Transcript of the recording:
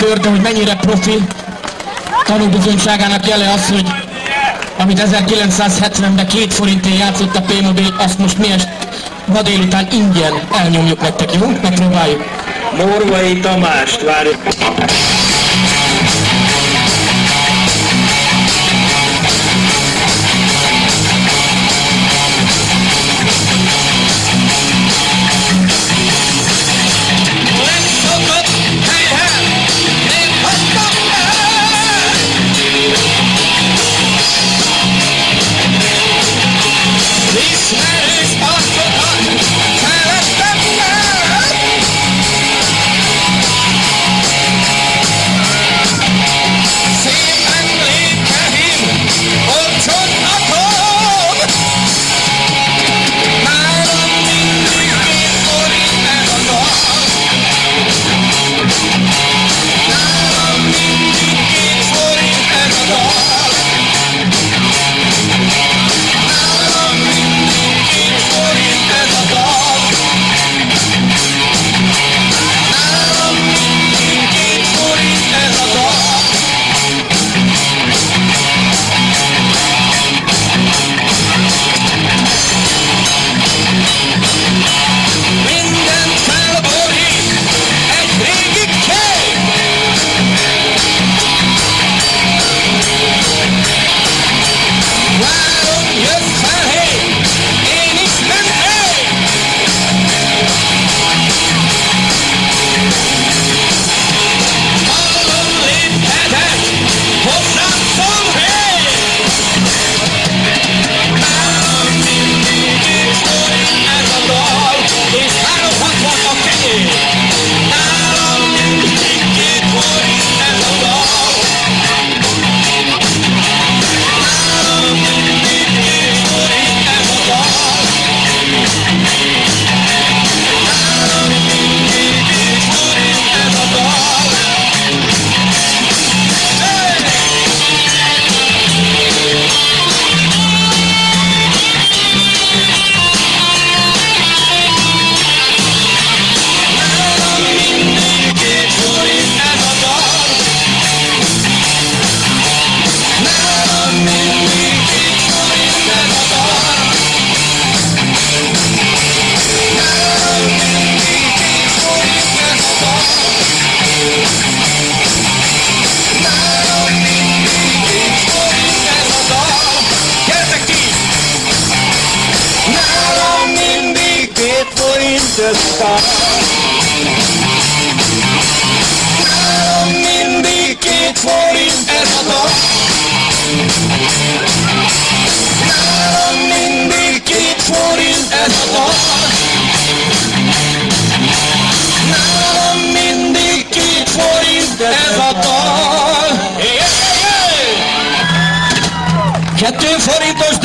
amatőr, hogy mennyire profi, tanúbizonyságának jele az, hogy amit 1970-ben két forintért játszott a P-mobil, azt most mi est ma délután ingyen elnyomjuk nektek, jó? Megpróbáljuk. Morvai Tamást várjuk. Összeszár. Nálam mindig két forint ez a dal. Nálam mindig két forint ez a dal. Nálam mindig két forint ez a dal. Kettő forintot